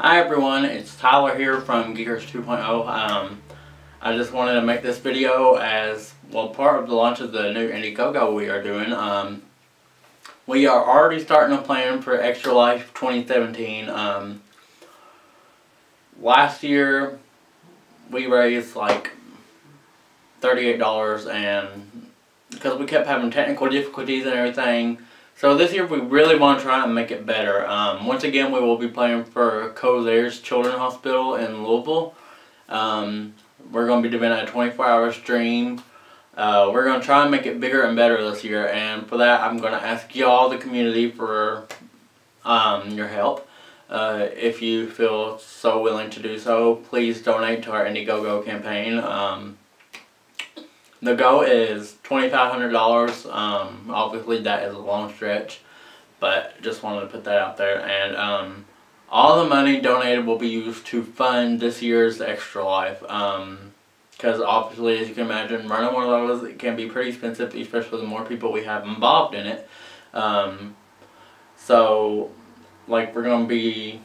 Hi everyone, it's Tyler here from Geekers 2.0. Um, I just wanted to make this video as well part of the launch of the new Indiegogo we are doing. Um, we are already starting to plan for Extra Life 2017. Um, last year we raised like $38 and because we kept having technical difficulties and everything so this year we really want to try and make it better. Um, once again, we will be playing for Kosair's Children's Hospital in Louisville. Um, we're going to be doing a 24-hour stream. Uh, we're going to try and make it bigger and better this year. And for that, I'm going to ask y'all, the community, for um, your help. Uh, if you feel so willing to do so, please donate to our Indiegogo campaign. The goal is $2,500. Um, obviously, that is a long stretch, but just wanted to put that out there. And um, all the money donated will be used to fund this year's Extra Life. Because um, obviously, as you can imagine, running one of those can be pretty expensive, especially the more people we have involved in it. Um, so, like, we're going to be...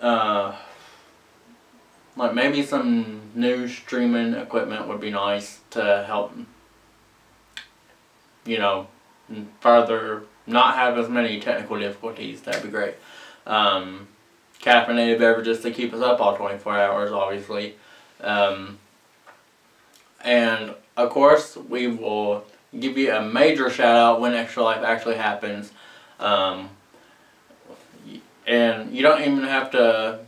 Uh, like maybe some new streaming equipment would be nice to help you know further not have as many technical difficulties. That'd be great. Um, caffeinated beverages to keep us up all 24 hours obviously. Um, and of course we will give you a major shout out when extra life actually happens. Um, and you don't even have to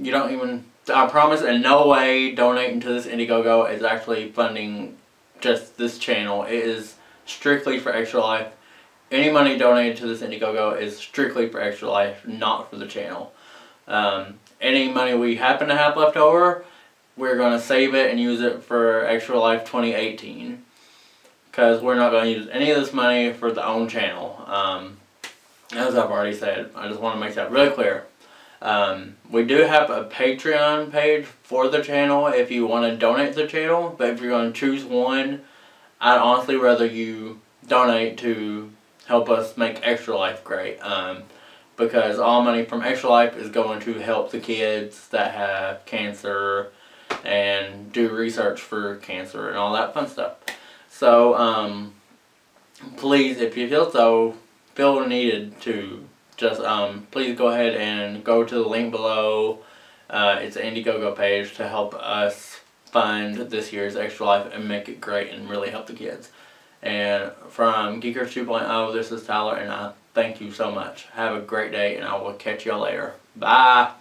you don't even, I promise in no way donating to this Indiegogo is actually funding just this channel. It is strictly for Extra Life. Any money donated to this Indiegogo is strictly for Extra Life, not for the channel. Um, any money we happen to have left over, we're going to save it and use it for Extra Life 2018. Because we're not going to use any of this money for the own channel. Um, as I've already said, I just want to make that really clear. Um, we do have a Patreon page for the channel if you want to donate the channel, but if you're going to choose one, I'd honestly rather you donate to help us make Extra Life great. Um, because all money from Extra Life is going to help the kids that have cancer and do research for cancer and all that fun stuff. So, um, please, if you feel so, feel needed to just um, please go ahead and go to the link below. Uh, it's an Indiegogo page to help us fund this year's Extra Life and make it great and really help the kids. And from Geekers 2.0, this is Tyler, and I thank you so much. Have a great day, and I will catch y'all later. Bye!